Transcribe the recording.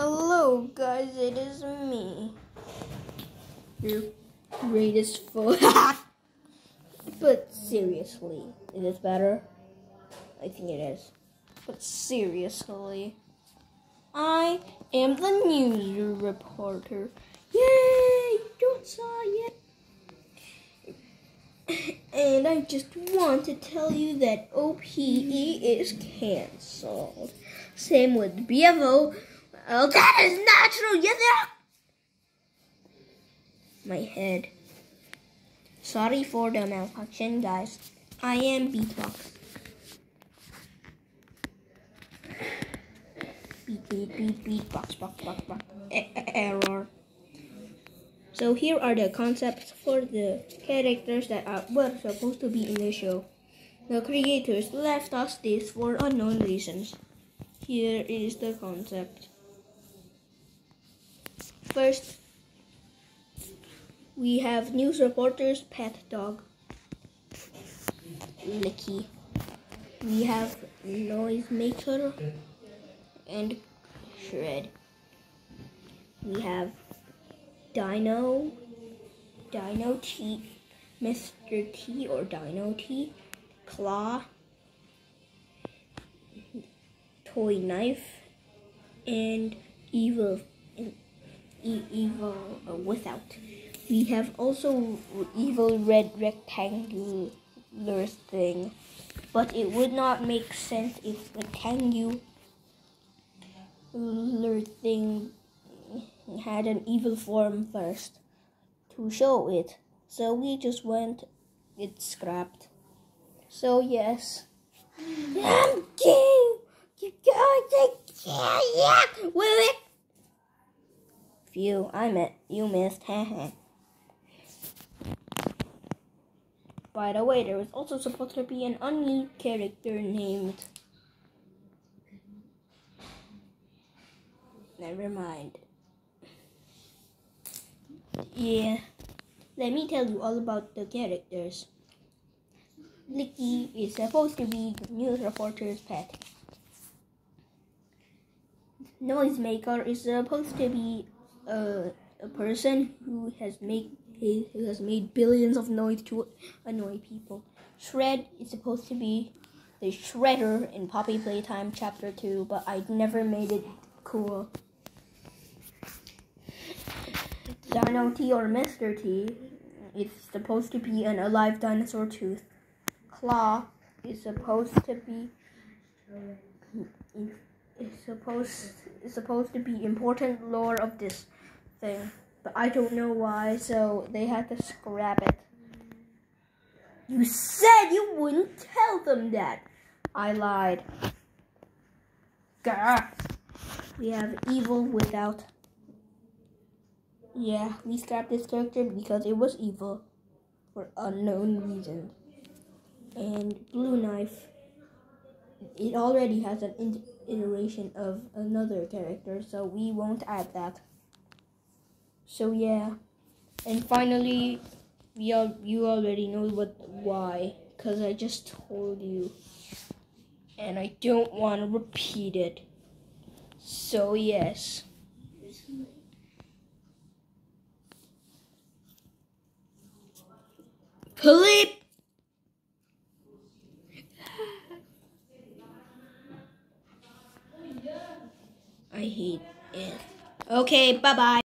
Hello, guys, it is me. Your greatest foe. but seriously, is this better? I think it is. But seriously, I am the news reporter. Yay! Don't saw yet. And I just want to tell you that OPE is cancelled. Same with BFO. Oh, that is natural. Yes, yeah. My head. Sorry for the malfunction, guys. I am beatbox. Beat, beat, beat, beat, box, box, box, box. E- error. So here are the concepts for the characters that are, were supposed to be in the show. The creators left us this for unknown reasons. Here is the concept. First, we have news reporter's pet dog, Licky. We have noisemaker and Shred. We have Dino, Dino T, Mr. T or Dino T, Claw, Toy Knife, and Evil, Evil uh, Without. We have also Evil Red Rectangular thing, but it would not make sense if rectangular thing had an evil form first to show it. So we just went it scrapped. So yes. I'm king! You guys yeah, yeah! Will it? Phew, I met you missed. By the way, there was also supposed to be an unused character named. Never mind. Yeah, let me tell you all about the characters. Licky is supposed to be the news reporter's pet. Noisemaker is supposed to be a, person who has made who has made billions of noise to annoy people. Shred is supposed to be the Shredder in Poppy Playtime Chapter 2, but I never made it cool. Dino T or Mr. T is supposed to be an alive dinosaur tooth. Claw is supposed to be is supposed is supposed to be important lore of this thing, but I don't know why, so they had to scrap it. You said you wouldn't tell them that. I lied. Gah. We have evil without yeah, we scrapped this character because it was evil for unknown reasons. And Blue Knife, it already has an iteration of another character, so we won't add that. So yeah, and finally, we all, you already know what why, because I just told you, and I don't want to repeat it. So yes. Philip! I hate it. Okay, bye bye.